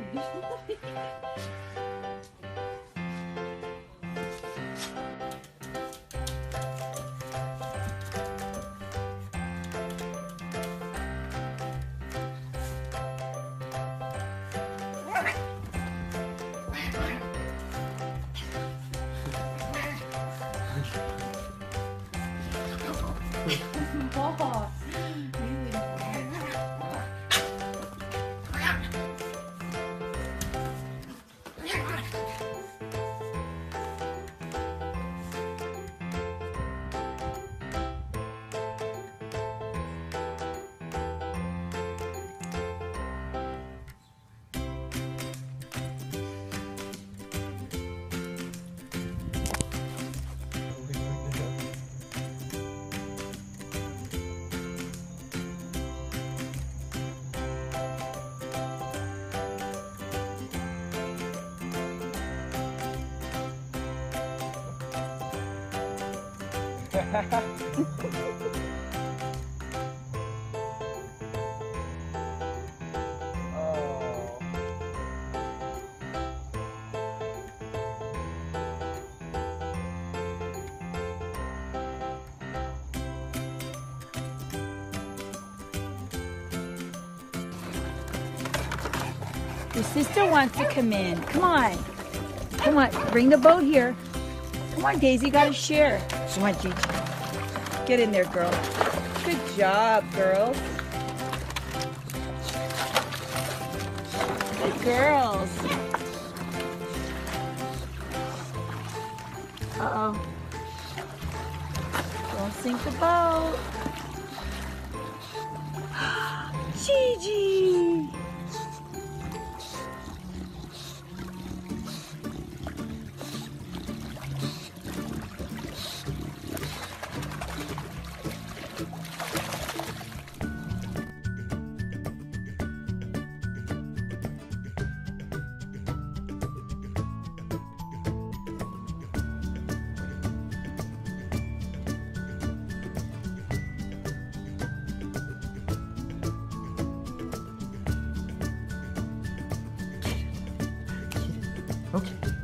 봐봐. Oh. Your sister wants to come in. Come on. Come on. Bring the boat here. Come on, Daisy. you Got to share. Come on, Gigi. Get in there, girl. Good job, girls. Good girls. Uh-oh. Don't sink the boat. Gigi. Okay.